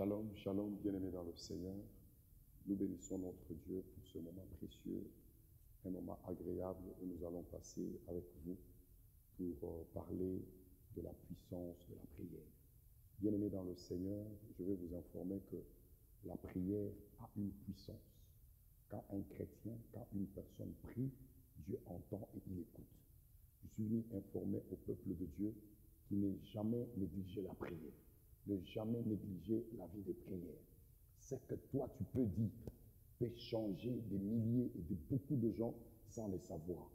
Shalom, shalom, bien-aimés dans le Seigneur. Nous bénissons notre Dieu pour ce moment précieux, un moment agréable où nous allons passer avec vous pour euh, parler de la puissance de la prière. Bien-aimés dans le Seigneur, je vais vous informer que la prière a une puissance. Quand un chrétien, quand une personne prie, Dieu entend et il écoute. Je suis venu informer au peuple de Dieu qui n'est jamais négligé la prière ne jamais négliger la vie de prière. Ce que toi tu peux dire peut changer des milliers et de beaucoup de gens sans le savoir.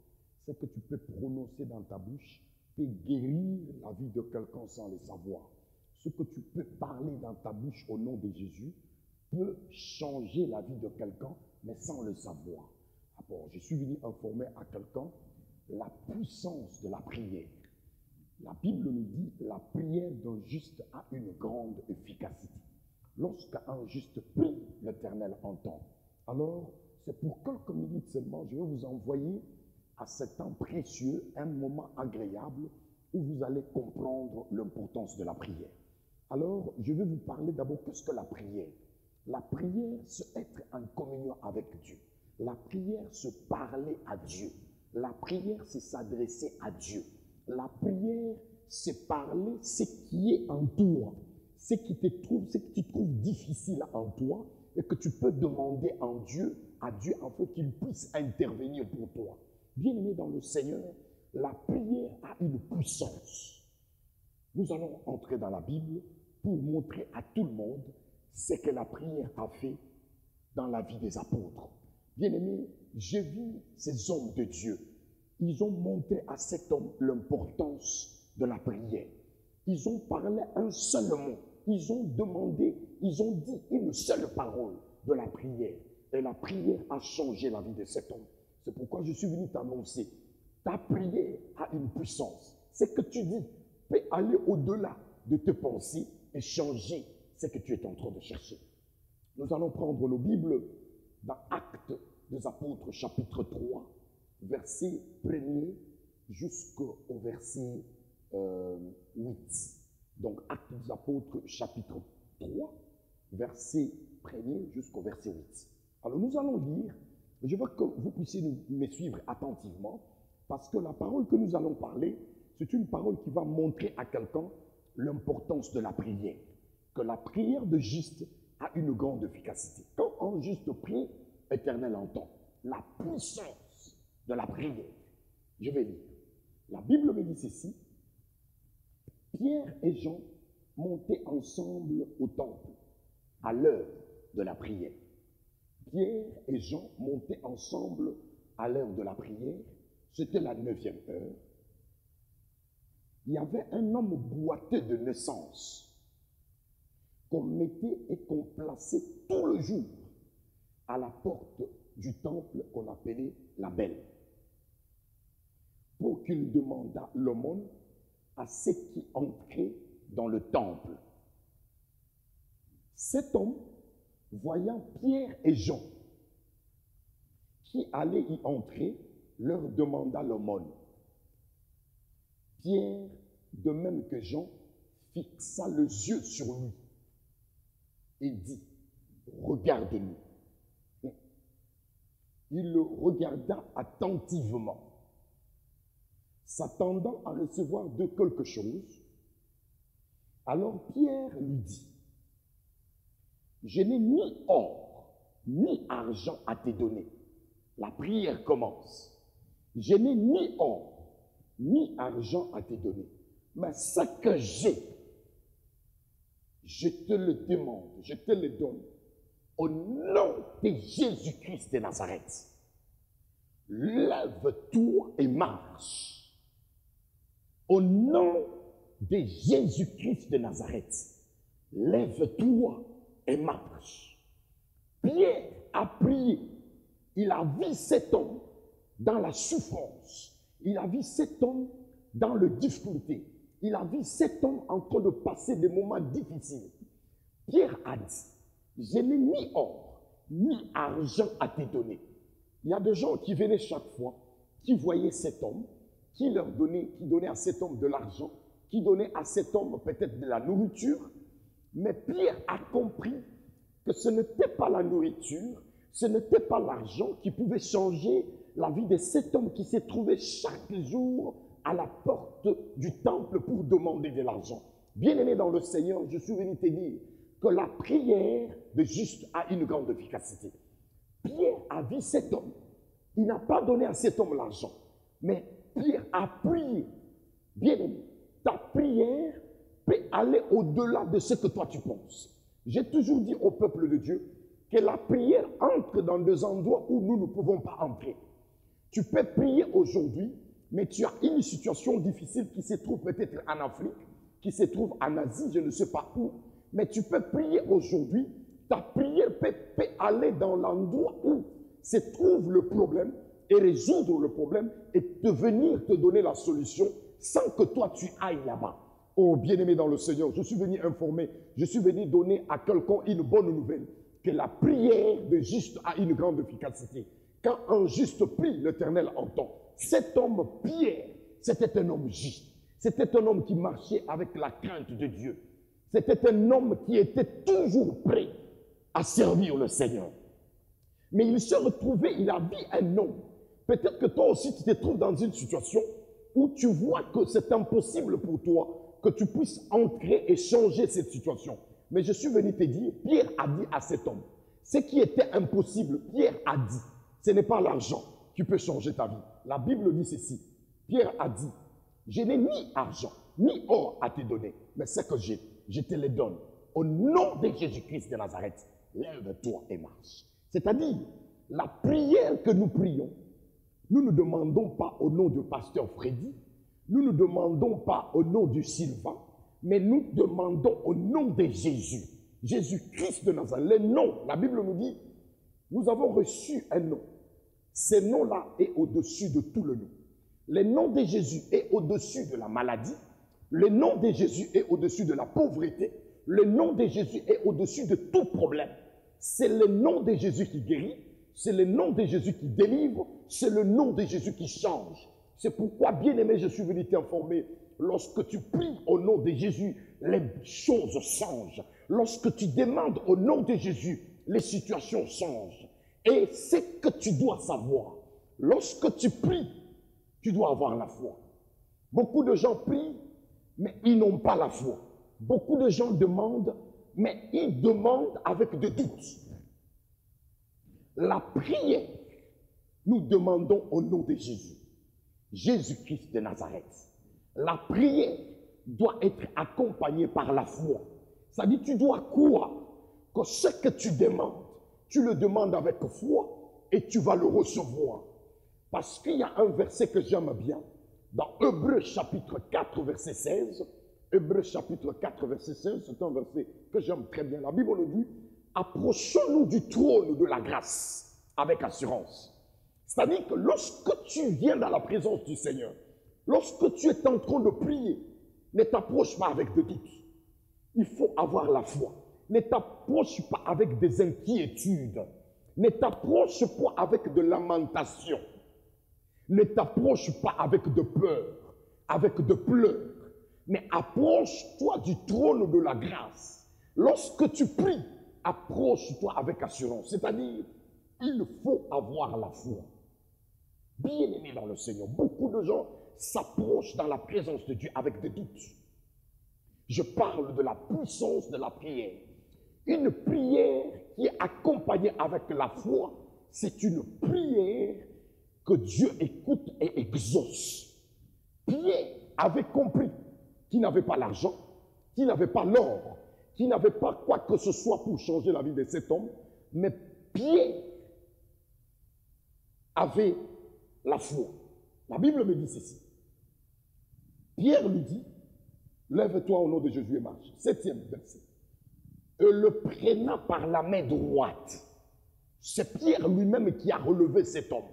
Ce que tu peux prononcer dans ta bouche peut guérir la vie de quelqu'un sans le savoir. Ce que tu peux parler dans ta bouche au nom de Jésus peut changer la vie de quelqu'un, mais sans le savoir. Alors, je suis venu informer à quelqu'un la puissance de la prière. La Bible nous dit la prière d'un juste a une grande efficacité. Lorsqu'un juste prie, l'Éternel entend. Alors, c'est pour quelques minutes seulement, je vais vous envoyer à cet temps précieux un moment agréable où vous allez comprendre l'importance de la prière. Alors, je vais vous parler d'abord qu'est-ce que la prière? La prière, c'est être en communion avec Dieu. La prière, c'est parler à Dieu. La prière, c'est s'adresser à Dieu. La prière, c'est parler ce qui est en toi, ce qui te trouve, ce que tu trouves difficile en toi et que tu peux demander en Dieu, à Dieu, afin qu'il puisse intervenir pour toi. Bien-aimé dans le Seigneur, la prière a une puissance. Nous allons entrer dans la Bible pour montrer à tout le monde ce que la prière a fait dans la vie des apôtres. Bien-aimé, j'ai vu ces hommes de Dieu ils ont montré à cet homme l'importance de la prière. Ils ont parlé un seul mot. Ils ont demandé, ils ont dit une seule parole de la prière. Et la prière a changé la vie de cet homme. C'est pourquoi je suis venu t'annoncer. Ta prière a une puissance. Ce que tu dis peut aller au-delà de tes pensées et changer ce que tu es en train de chercher. Nous allons prendre nos Bibles dans Actes des Apôtres, chapitre 3, verset 1er jusqu'au verset 8. Euh, Donc, Actes des Apôtres, chapitre 3, verset 1er jusqu'au verset 8. Alors, nous allons lire. Je veux que vous puissiez me suivre attentivement, parce que la parole que nous allons parler, c'est une parole qui va montrer à quelqu'un l'importance de la prière. Que la prière de juste a une grande efficacité. Quand un juste prie, éternel entend. La puissance de la prière. Je vais lire. La Bible me dit ceci. Pierre et Jean montaient ensemble au temple à l'heure de la prière. Pierre et Jean montaient ensemble à l'heure de la prière. C'était la neuvième heure. Il y avait un homme boiteux de naissance qu'on mettait et qu'on plaçait tout le jour à la porte du temple qu'on appelait la Belle pour qu'il demandât l'aumône à ceux qui entraient dans le temple. Cet homme, voyant Pierre et Jean qui allaient y entrer, leur demanda l'aumône. Pierre, de même que Jean, fixa les yeux sur lui et dit, regarde-nous. Il le regarda attentivement s'attendant à recevoir de quelque chose. Alors Pierre lui dit, je n'ai ni or, ni argent à te donner. La prière commence. Je n'ai ni or, ni argent à te donner. Mais ce que j'ai, je te le demande, je te le donne. Au nom de Jésus-Christ de Nazareth, lève-toi et marche. Au nom de Jésus-Christ de Nazareth, lève-toi et marche. Pierre a prié. Il a vu cet homme dans la souffrance. Il a vu cet homme dans le difficulté. Il a vu cet homme en train de passer des moments difficiles. Pierre a dit, je n'ai ni or, ni argent à te donner. Il y a des gens qui venaient chaque fois, qui voyaient cet homme, qui leur donnait, qui donnait à cet homme de l'argent, qui donnait à cet homme peut-être de la nourriture, Mais Pierre a compris que ce n'était pas la nourriture, ce n'était pas l'argent qui pouvait changer la vie de cet homme qui s'est trouvé chaque jour à la porte du temple pour demander de l'argent. Bien-aimé dans le Seigneur, je suis venu te dire que la prière de juste a une grande efficacité. Pierre a vu cet homme. Il n'a pas donné à cet homme l'argent, mais Pierre a prié. Bien-aimé, ta prière peut aller au-delà de ce que toi tu penses. J'ai toujours dit au peuple de Dieu que la prière entre dans des endroits où nous ne pouvons pas entrer. Tu peux prier aujourd'hui, mais tu as une situation difficile qui se trouve peut-être en Afrique, qui se trouve en Asie, je ne sais pas où, mais tu peux prier aujourd'hui. Ta prière peut aller dans l'endroit où se trouve le problème et résoudre le problème et te venir te donner la solution sans que toi tu ailles là-bas. Oh bien-aimé dans le Seigneur, je suis venu informer, je suis venu donner à quelqu'un une bonne nouvelle, que la prière de juste a une grande efficacité. Quand un juste prie, l'Éternel entend. Cet homme Pierre, c'était un homme juste. C'était un homme qui marchait avec la crainte de Dieu. C'était un homme qui était toujours prêt à servir le Seigneur. Mais il s'est retrouvé, il a vu un homme. Peut-être que toi aussi tu te trouves dans une situation où tu vois que c'est impossible pour toi que tu puisses entrer et changer cette situation. Mais je suis venu te dire, Pierre a dit à cet homme, ce qui était impossible, Pierre a dit, ce n'est pas l'argent qui peut changer ta vie. La Bible dit ceci. Pierre a dit, je n'ai ni argent, ni or à te donner, mais ce que j'ai, je te le donne. Au nom de Jésus-Christ de Nazareth, lève-toi et marche. C'est-à-dire, la prière que nous prions, nous ne demandons pas au nom du pasteur Freddy, nous ne demandons pas au nom du Sylvain, mais nous demandons au nom de Jésus. Jésus-Christ de Nazareth. Le nom, la Bible nous dit, nous avons reçu un nom. Ce nom-là est au-dessus de tout le nom. Le nom de Jésus est au-dessus de la maladie. Le nom de Jésus est au-dessus de la pauvreté. Le nom de Jésus est au-dessus de tout problème. C'est le nom de Jésus qui guérit. C'est le nom de Jésus qui délivre. C'est le nom de Jésus qui change. C'est pourquoi, bien aimé, je suis venu t'informer. Lorsque tu pries au nom de Jésus, les choses changent. Lorsque tu demandes au nom de Jésus, les situations changent. Et c'est que tu dois savoir. Lorsque tu pries, tu dois avoir la foi. Beaucoup de gens prient, mais ils n'ont pas la foi. Beaucoup de gens demandent, mais ils demandent avec des doutes. La prière, nous demandons au nom de Jésus. Jésus-Christ de Nazareth. La prière doit être accompagnée par la foi. Ça dit, tu dois croire que ce que tu demandes, tu le demandes avec foi et tu vas le recevoir. Parce qu'il y a un verset que j'aime bien. Dans Hébreu chapitre 4, verset 16. Hébreu chapitre 4, verset 16, c'est un verset que j'aime très bien. La Bible nous dit, approchons-nous du trône de la grâce avec assurance c'est-à-dire que lorsque tu viens dans la présence du Seigneur, lorsque tu es en train de prier, ne t'approche pas avec des doutes. Il faut avoir la foi. Ne t'approche pas avec des inquiétudes. Ne t'approche pas avec de lamentation. Ne t'approche pas avec de peur, avec de pleurs. Mais approche-toi du trône de la grâce. Lorsque tu pries, approche-toi avec assurance. C'est-à-dire, il faut avoir la foi bien aimé dans le Seigneur. Beaucoup de gens s'approchent dans la présence de Dieu avec des doutes. Je parle de la puissance de la prière. Une prière qui est accompagnée avec la foi, c'est une prière que Dieu écoute et exauce. Pierre avait compris qu'il n'avait pas l'argent, qu'il n'avait pas l'or, qu'il n'avait pas quoi que ce soit pour changer la vie de cet homme, mais Pierre avait la foi. La Bible me dit ceci. Pierre lui dit, lève-toi au nom de Jésus et marche. Septième verset. Et le prenant par la main droite. C'est Pierre lui-même qui a relevé cet homme.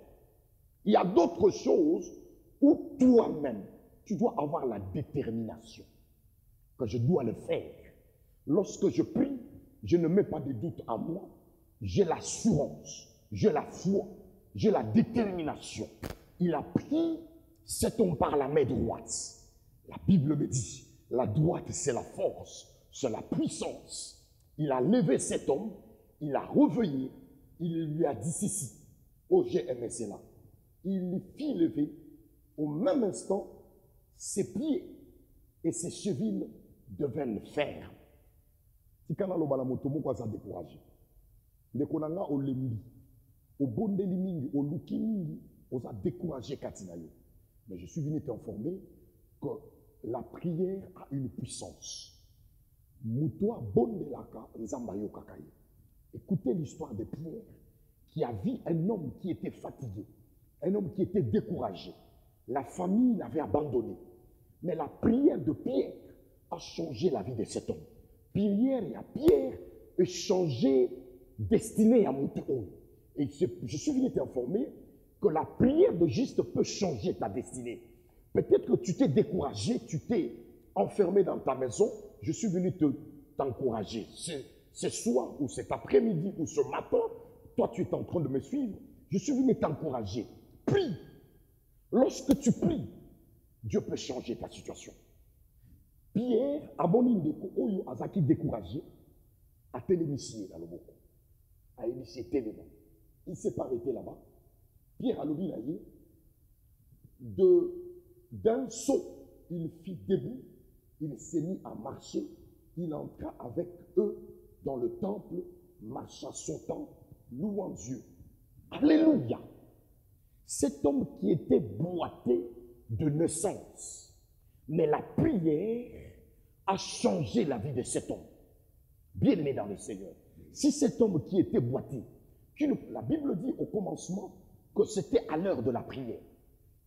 Il y a d'autres choses où toi-même, tu dois avoir la détermination que je dois le faire. Lorsque je prie, je ne mets pas de doute en moi. J'ai l'assurance, j'ai la foi j'ai la détermination. Il a pris cet homme par la main droite. La Bible me dit, la droite c'est la force. c'est la puissance. Il a levé cet homme, il a reveillé, il lui a dit ceci. Oh, j'ai. Il lui fit lever au même instant ses pieds et ses chevilles deviennent fermes. tikana loba na moto moko aza découragé ndeko na nga olembi obondeli mingi oluki mingi oza découragé kati na yo mais je suis venu t'informer que la prière a une puissance. Moto écoutez l'histoire de pierre qui a vu un homme qui était fatigué un homme qui était découragé. La famille l'avait abandonné. Mais la prière de pierre a changé la vie de cet homme. Prière à Pierre et changer destinée à Mouton. Et je, suis venu t'informer que la prière de juste peut changer ta destinée. Peut-être que tu t'es découragé, tu t'es enfermé dans ta maison. Je suis venu te t'encourager. Ce, soir ou cet après-midi ou ce matin, toi tu es en train de me suivre. Je suis venu t'encourager. Prie. Lorsque tu pries, Dieu peut changer ta situation. pierre amoni ndeko oyo azalaki découragé atelemisi ye na loboko ayebisi etelema il s'est pas arrêté là-bas pierre alobi na ye de d'un saut il fit debout il s'est mis à marcher il entra avec eux dans le temple marcha sautant louant Dieu alléluia cet homme qui était boité de naissance mais la prière a changé la vie de cet homme. Bien aimé dans le Seigneur. Si cet homme qui était boité, la Bible dit au commencement que c'était à l'heure de la prière,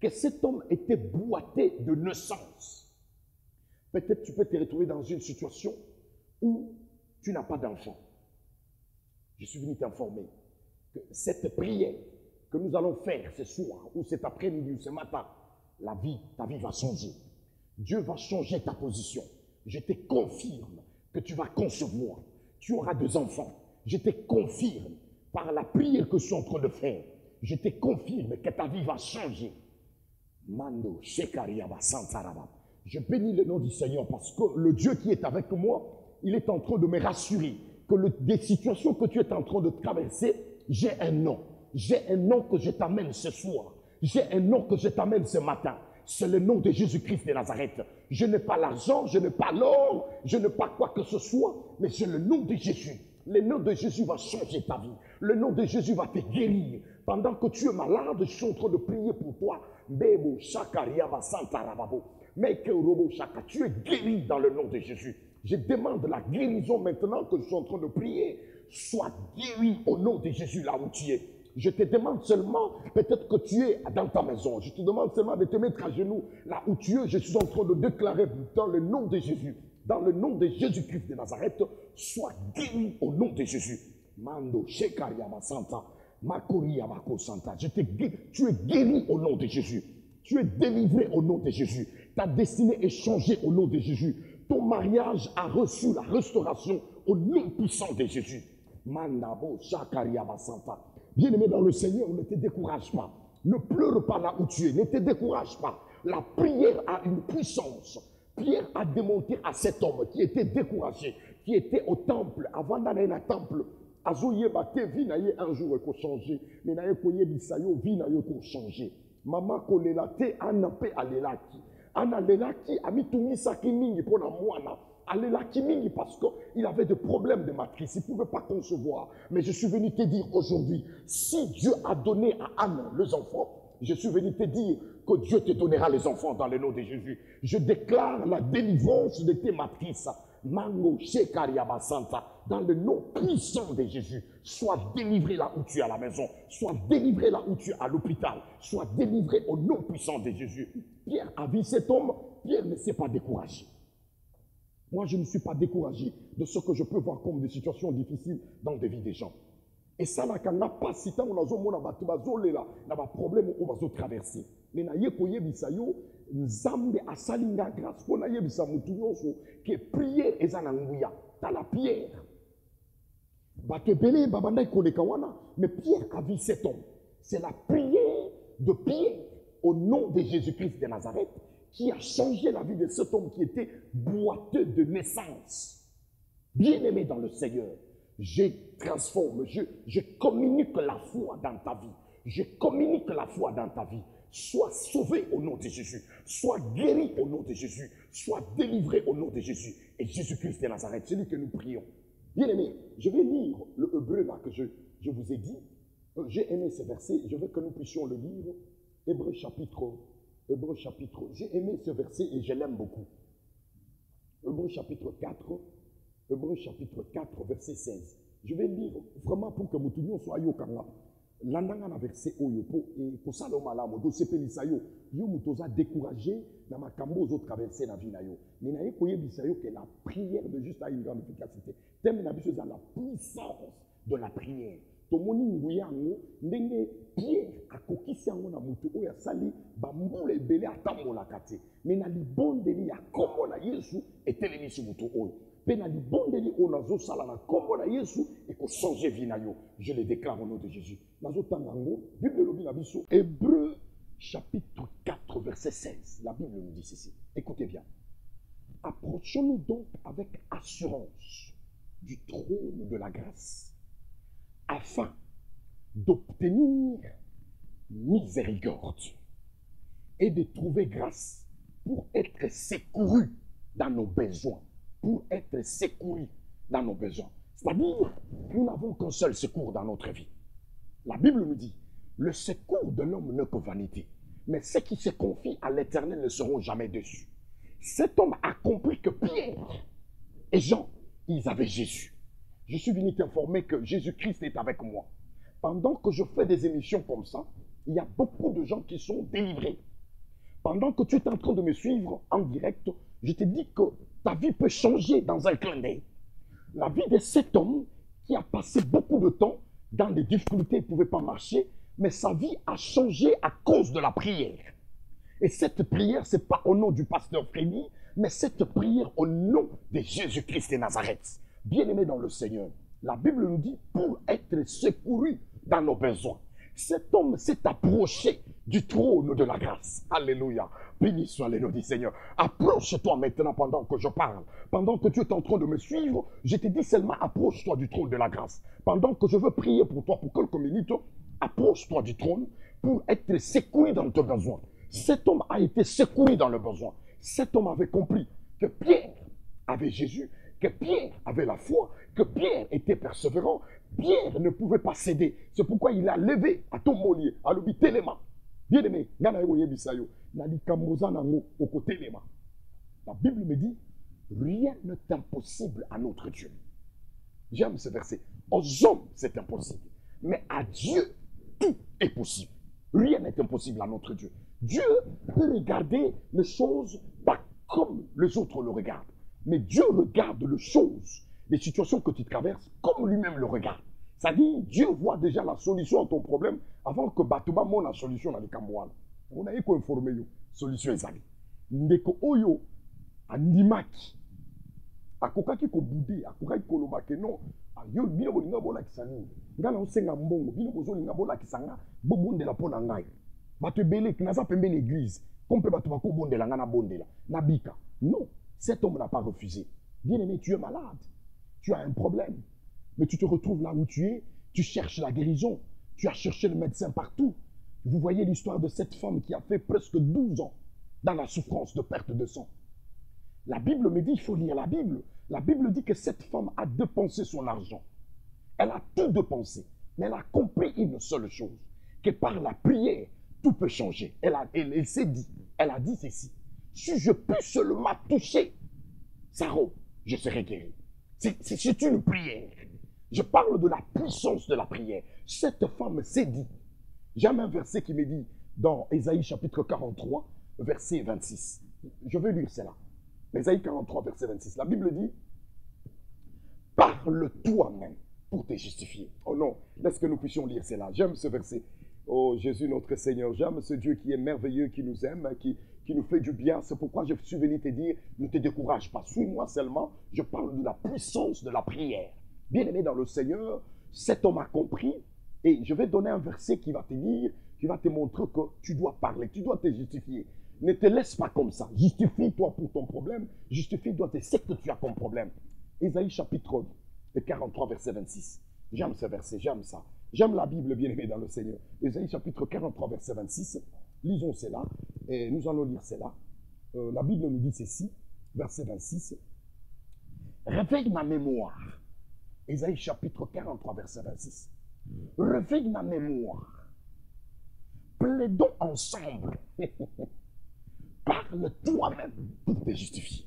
que cet homme était boité de naissance. Peut-être tu peux te retrouver dans une situation où tu n'as pas d'enfant. Je suis venu t'informer que cette prière que nous allons faire ce soir, ou cet après-midi, ou ce matin, la vie, ta vie va changer. Dieu va changer ta position. Je te confirme que tu vas concevoir. Tu auras deux enfants. Je te confirme par la prière que je suis en train de faire. Je te confirme que ta vie va changer. Mando. Je bénis le nom du Seigneur parce que le Dieu qui est avec moi, il est en train de me rassurer que des situations que tu es en train de traverser, j'ai un nom. J'ai un nom que je t'amène ce soir. J'ai un nom que je t'amène ce matin. C'est le nom de Jésus-Christ de Nazareth. Je n'ai pas l'argent, je n'ai pas l'or, je n'ai pas quoi que ce soit, mais j'ai le nom de Jésus. Le nom de Jésus va changer ta vie. Le nom de Jésus va te guérir. Pendant que tu es malade, je suis en train de prier pour toi. Meke Robo Shaka, tu es guéri dans le nom de Jésus. Je demande la guérison maintenant que je suis en train de prier. Sois guéri au nom de Jésus là où tu es. Je te demande seulement, peut-être que tu es dans ta maison, je te demande seulement de te mettre à genoux là où tu es. Je suis en train de déclarer dans le nom de Jésus, dans le nom de Jésus-Christ de Nazareth, sois guéri au nom de Jésus. Mando, Shekariaba Santa, Santa. Tu es guéri au nom de Jésus. Tu es délivré au nom de Jésus. Ta destinée est changée au nom de Jésus. Ton mariage a reçu la restauration au nom puissant de Jésus. Mandabo, Shakariaba Santa. Bien-aimé dans le Seigneur, ne te décourage pas. Ne pleure pas là où tu es. Ne te décourage pas. La prière a une puissance. Pierre a démontré à cet homme qui était découragé, qui était au temple, avant d'aller au temple, azoyeba te vi na un jour ekochanger me na ye koyebisa yo vi na yo ekochanger mama kolela te ana mpe alelaki ana alelaki amitungisaki mingi mpo na mwana alelaki mingi parce qu'il avait des problèmes de matrice. Il pouvait pas concevoir. Mais je suis venu te dire aujourd'hui si Dieu a donné à Anne les enfants je suis venu te dire que Dieu te donnera les enfants dans le nom de Jésus. Je déclare la délivrance de tes matrices. Mango Shekariaba Santa, dans le nom puissant de Jésus, sois délivré là où tu es à la maison, sois délivré là où tu es à l'hôpital, sois délivré au nom puissant de Jésus. Pierre a vu cet homme, Pierre ne s'est pas découragé. Moi, je ne suis pas découragé de ce que je peux voir comme des situations difficiles dans des vies des gens. Esalaka nga mpasi ntango nazomona bato bazolela na baproblème oyo bazotraverse. Me naye koyebisa yo nzambe asali nga grâce mpo nayebisa motu nyonso ke priere eza na nguya. Tala pierre. Bato ebele babandaki koleka wana mais pierre a vu cet homme. C'est la prière de pierre au nom de jésus-christ de nazareth qui a changé la vie de cet homme qui était boiteux de naissance. Bien-aimé dans le Seigneur, je transforme, je, communique la foi dans ta vie. Je communique la foi dans ta vie. Sois sauvé au nom de Jésus. Sois guéri au nom de Jésus. Sois délivré au nom de Jésus. Et Jésus-Christ de Nazareth, celui que nous prions. Bien-aimé, je vais lire le hébreu là que je, je vous ai dit. Euh, J'ai aimé ce verset. Je veux que nous puissions le lire. Hébreu chapitre, Hébreu chapitre. J'ai aimé ce verset et je l'aime beaucoup. Hébreu chapitre 4, Hébreu chapitre 4, verset 16. Je vais lire vraiment pour que nous soit yokanga. landanga na verset oyo mpo kosala malamu tosepelisa yo. Yo moto oza découragé na makambo ozotraverse na vie na yo. Me naye koyebisa yo ke la prière de juste a une grande efficacité. Teme na biso la puissance de la prière. Tomoni nguya yango ndenge pierre akokisi yango na moto oyo asali bambula ebele atambolaka te. Me na libondeli ya nkombo na yesu etelemisi moto oyo je le déclare au nom de jésus. Hébreu chapitre 4 verset 16 la bible nous dit ceci. Écoutez bien. Approchons-nous donc avec assurance du trône de la grâce afin d'obtenir miséricorde et de trouver grâce pour être secouru dans nos besoins. Être secouru dans nos besoins. C'est-à-dire, nous n'avons qu'un seul secours dans notre vie. La Bible nous dit, le secours de l'homme n'est que vanité. Mais ceux qui se confient à l'éternel ne seront jamais déçus. Cet homme a compris que Pierre et Jean, ils avaient Jésus. Je suis venu t'informer que Jésus-Christ est avec moi. Pendant que je fais des émissions comme ça, il y a beaucoup de gens qui sont délivrés. Pendant que tu es en train de me suivre en direct, je te dis que ta vie peut changer dans un clin d'œil. La vie de cet homme qui a passé beaucoup de temps dans des difficultés, il ne pouvait pas marcher, mais sa vie a changé à cause de la prière. Et cette prière, ce n'est pas au nom du pasteur Frémy, mais cette prière au nom de Jésus-Christ de Nazareth. Bien-aimé dans le Seigneur, la Bible nous dit pour être secouru dans nos besoins. Cet homme s'est approché du trône de la grâce. Alléluia. Béni soit le nom du Seigneur. Approche-toi maintenant pendant que je parle. Pendant que tu es en train de me suivre, je te dis seulement approche-toi du trône de la grâce. Pendant que je veux prier pour toi pour quelques minutes, approche-toi du trône pour être secouru dans tes besoins. Cet homme a été secouru dans le besoin. Cet homme avait compris que Pierre avait Jésus, que Pierre avait la foi, que Pierre était persévérant. Pierre ne pouvait pas céder. C'est pourquoi il a levé à ton molier, à l'obitelema. Bien aimé, yo okotelema. La Bible me dit, rien n'est impossible à notre Dieu. J'aime ce verset. Aux hommes, c'est impossible. Mais à Dieu, tout est possible. Rien n'est impossible à notre Dieu. Dieu peut regarder les choses pas comme les autres le regardent. Mais Dieu regarde les choses, les situations que tu traverses, comme lui-même le regarde. C'est-à-dire, Dieu voit déjà la solution à ton problème avant que Batouba monte la solution dans les Kamouana. On a eu quoi informer yo, solution ezali. Ndeko oyo, andimaki, akokaki kobude, akokaki koloba ke non, yo bino bolinga bolakisa nini? Nga na osenga mbongo bino bozolinga bolakisa nga bobondela mpo na ngai. Bato ebele naza pembeni église ko mpe bato bakobondela nga nabondela nabika. Non cet homme n'a pas refusé. Bien aimé tu es malade. Tu as un problème mais tu te retrouves là où tu es tu cherches la guérison tu as cherché le médecin partout vous voyez l'histoire de cette femme qui a fait presque 12 ans dans la souffrance de perte de sang la Bible me dit, il faut lire la Bible. La Bible dit que cette femme a dépensé son argent. Elle a tout dépensé. Mais elle a compris une seule chose, que par la prière, tout peut changer. Elle, s'est dit, elle a dit ceci. Si je peux seulement toucher sa robe, je serai guéri. C'est une prière. Je parle de la puissance de la prière. Cette femme s'est dit. J'aime un verset qui me dit dans Ésaïe chapitre 43, verset 26. Je vais lire cela. Ésaïe 43, verset 26. La Bible dit Parle toi-même pour te justifier. Oh non, laisse que nous puissions lire cela? J'aime ce verset. Oh Jésus notre Seigneur, j'aime ce Dieu qui est merveilleux, qui nous aime, qui, qui nous fait du bien. C'est pourquoi je suis venu te dire, ne te décourage pas. Suis-moi seulement. Je parle de la puissance de la prière. Bien-aimé dans le Seigneur, cet homme a compris. Et je vais donner un verset qui va te dire, qui va te montrer que tu dois parler, tu dois te justifier. Ne te laisse pas comme ça. Justifie-toi pour ton problème. Justifie-toi de ce que tu as comme problème. Ésaïe chapitre 43, verset 26. J'aime ce verset, j'aime ça. J'aime la Bible, bien aimée dans le Seigneur. Ésaïe chapitre 43, verset 26. Lisons cela et nous allons lire cela. Euh, la Bible nous dit ceci, verset 26. Réveille ma mémoire. Ésaïe chapitre 43, verset 26. Réveille ma mémoire. Plaidons ensemble. Parle toi-même pour te justifier.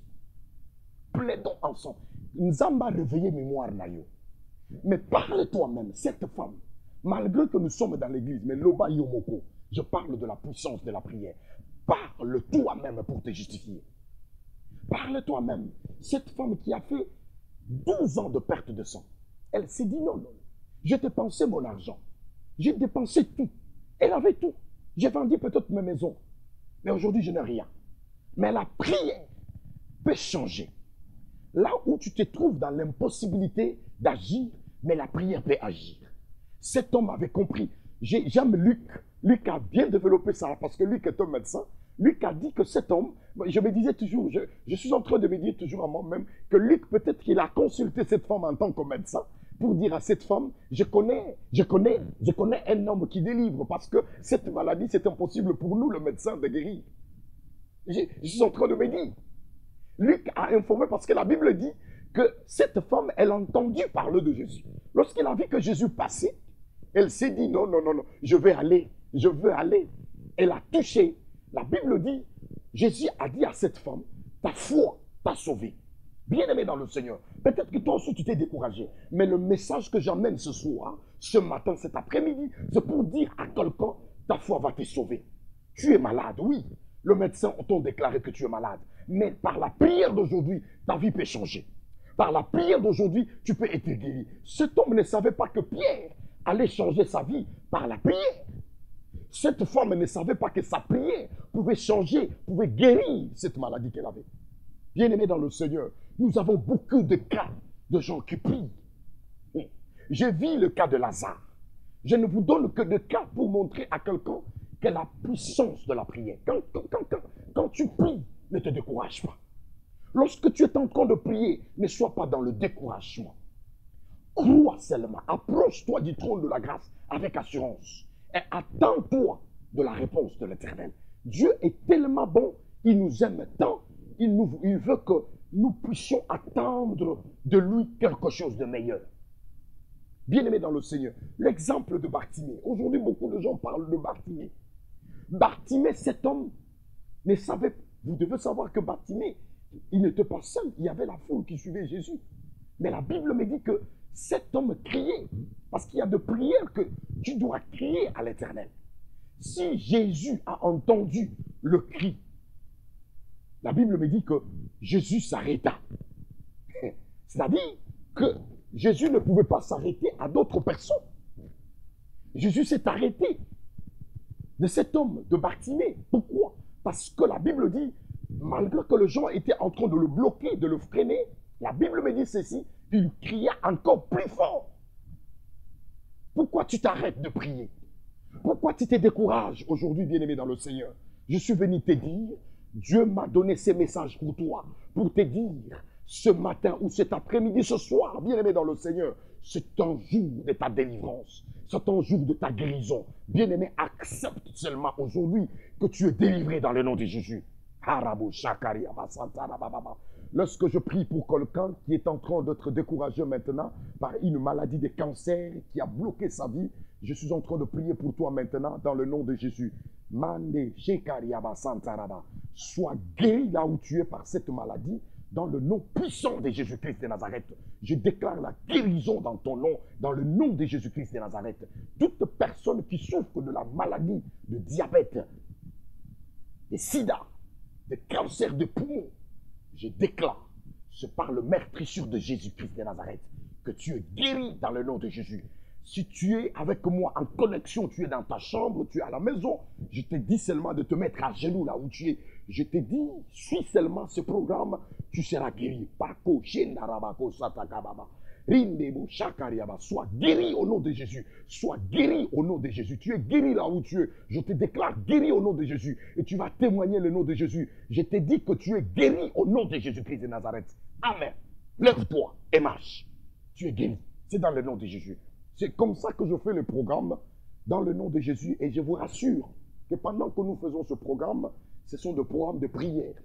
Plaidons ensemble. Nous avons réveillé mémoire nayo. Mais parle toi-même, cette femme, malgré que nous sommes dans l'église, mais Loba Yomoko, je parle de la puissance de la prière. Parle toi-même pour te justifier. Parle toi-même. Cette femme qui a fait 12 ans de perte de sang, elle s'est dit non, non, j'ai dépensé mon argent. J'ai dépensé tout. Elle avait tout. J'ai vendu peut-être mes maisons. Mais aujourd'hui, je n'ai rien. Mais la prière peut changer. Là où tu te trouves dans l'impossibilité d'agir, mais la prière peut agir. Cet homme avait compris. J'aime Luc. Luc a bien développé ça parce que Luc est un médecin. Luc a dit que cet homme, je me disais toujours, je, je suis en train de me dire toujours à moi-même que Luc, peut-être qu'il a consulté cette femme en tant que médecin pour dire à cette femme, je connais, je connais, je connais un homme qui délivre parce que cette maladie, c'est impossible pour nous, le médecin, de guérir. Je, suis en train de me dire. Luc a informé parce que la Bible dit que cette femme, elle a entendu parler de Jésus. Lorsqu'elle a vu que Jésus passait, elle s'est dit, non, non, non, non, je vais aller, je veux aller. Elle a touché. La Bible dit, Jésus a dit à cette femme, ta foi t'a sauvée. Bien-aimé dans le Seigneur, peut-être que toi aussi tu t'es découragé, mais le message que j'emmène ce soir, ce matin, cet après-midi, c'est pour dire à quelqu'un, ta foi va te sauver. Tu es malade, oui. Le médecin t'a déclaré que tu es malade. Mais par la prière d'aujourd'hui, ta vie peut changer. Par la prière d'aujourd'hui, tu peux être guéri. Cet homme ne savait pas que Pierre allait changer sa vie par la prière. Cette femme ne savait pas que sa prière pouvait changer, pouvait guérir cette maladie qu'elle avait. Bien-aimé dans le Seigneur, nous avons beaucoup de cas de gens qui prient. J'ai vu le cas de Lazare. Je ne vous donne que des cas pour montrer à quelqu'un que la puissance de la prière. Quand, quand, tu pries, ne te décourage pas. Lorsque tu es en train de prier, ne sois pas dans le découragement. Crois seulement. Approche-toi du trône de la grâce avec assurance. Et attends-toi de la réponse de l'éternel. Dieu est tellement bon, il nous aime tant, il, veut que nous puissions attendre de lui quelque chose de meilleur. Bien-aimé dans le Seigneur, l'exemple de Bartimée. Aujourd'hui, beaucoup de gens parlent de Bartimée. Bartimée, cet homme, ne savait, vous devez savoir que Bartimée, il n'était pas seul, il y avait la foule qui suivait Jésus. Mais la Bible me dit que cet homme criait, parce qu'il y a de prières que tu dois crier à l'éternel. Si Jésus a entendu le cri, la Bible me dit que Jésus s'arrêta. C'est-à-dire que Jésus ne pouvait pas s'arrêter à d'autres personnes. Jésus s'est arrêté de cet homme, de Bartimée. Pourquoi? Parce que la Bible dit, malgré que les gens étaient en train de le bloquer, de le freiner, la Bible me dit ceci, il cria encore plus fort. Pourquoi tu t'arrêtes de prier? Pourquoi tu te décourages aujourd'hui, bien-aimé dans le Seigneur? Je suis venu te dire, Dieu m'a donné ces messages pour toi, pour te dire, ce matin ou cet après-midi, ce soir, bien-aimé dans le Seigneur, c'est un jour de ta délivrance. C'est un jour de ta guérison. Bien-aimé, accepte seulement aujourd'hui que tu es délivré dans le nom de Jésus. Lorsque je prie pour quelqu'un qui est en train d'être découragé maintenant par une maladie de cancer qui a bloqué sa vie, je suis en train de prier pour toi maintenant dans le nom de Jésus. Mande Sois guéri là où tu es par cette maladie dans le nom puissant de Jésus-Christ de Nazareth. Je déclare la guérison dans ton nom, dans le nom de Jésus-Christ de Nazareth. Toute personne qui souffre de la maladie de diabète, de sida, de cancer de poumon, je déclare, ce par le meurtrissure de Jésus-Christ de Nazareth, que tu es guéri dans le nom de Jésus. Si tu es avec moi en connexion, tu es dans ta chambre, tu es à la maison, je te dis seulement de te mettre à genoux là où tu es. Je te dis, suis seulement ce programme, tu seras guéri. Sois guéri au nom de Jésus. Sois guéri au nom de Jésus. Tu es guéri là où tu es. Je te déclare guéri au nom de Jésus. Et tu vas témoigner le nom de Jésus. Je te dis que tu es guéri au nom de Jésus-Christ de Nazareth. Amen. Lève-toi et marche. Tu es guéri. C'est dans le nom de Jésus. C'est comme ça que je fais le programme dans le nom de Jésus. Et je vous rassure que pendant que nous faisons ce programme, ce sont des programmes de prière.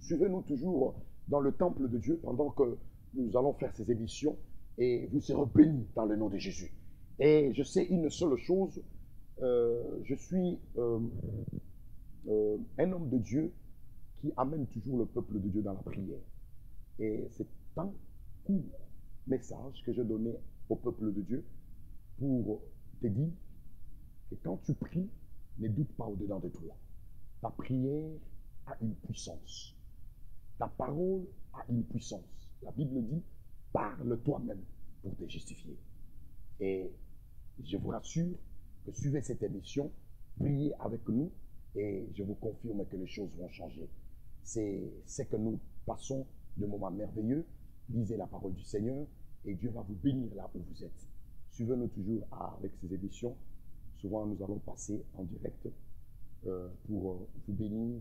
Suivez-nous toujours dans le temple de Dieu pendant que nous allons faire ces émissions et vous serez bénis dans le nom de Jésus. Et je sais une seule chose, euh, je suis euh, euh, un homme de Dieu qui amène toujours le peuple de Dieu dans la prière. Et c'est un court message que je donnais au peuple de Dieu pour te dire que quand tu pries, ne doute pas au-dedans de toi. Ta prière a une puissance. Ta parole a une puissance. La Bible dit, parle toi-même pour te justifier. Et je vous rassure que suivez cette émission, priez avec nous et je vous confirme que les choses vont changer. C'est ce que nous passons de moments merveilleux. Lisez la parole du Seigneur et Dieu va vous bénir là où vous êtes. Suivez-nous toujours avec ces émissions. Souvent, nous allons passer en direct euh, pour euh, vous bénir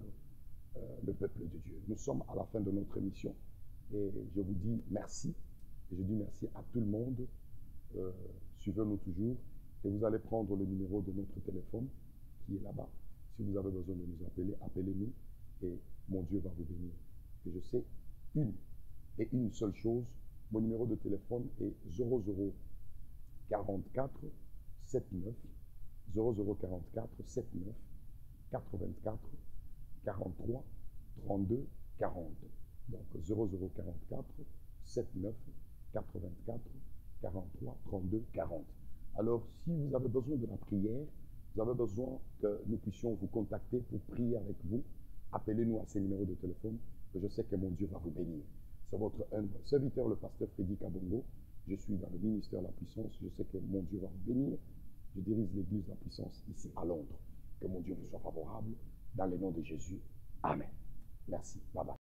euh, le peuple de Dieu. Nous sommes à la fin de notre émission et je vous dis merci. Et je dis merci à tout le monde. Suivez-nous toujours et vous allez prendre le numéro de notre téléphone qui est là-bas. Si vous avez besoin de nous appeler, appelez-nous et mon Dieu va vous bénir. Et je sais une et une seule chose, mon numéro de téléphone est 0044 79 0044 79 84 43 32 40. Donc 0044 79 84 43 32 40. Alors si vous avez besoin de la prière, vous avez besoin que nous puissions vous contacter pour prier avec vous, appelez-nous à ces numéros de téléphone, que je sais que mon Dieu va vous bénir. C'est votre serviteur, le pasteur Frédéric Kabongo. Je suis dans le ministère de la puissance. Je sais que mon Dieu va vous bénir. Je dirige l'église de la puissance ici à Londres. Que mon Dieu vous soit favorable. Dans le nom de Jésus. Amen. Merci. Bye bye.